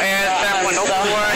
and that one, 04.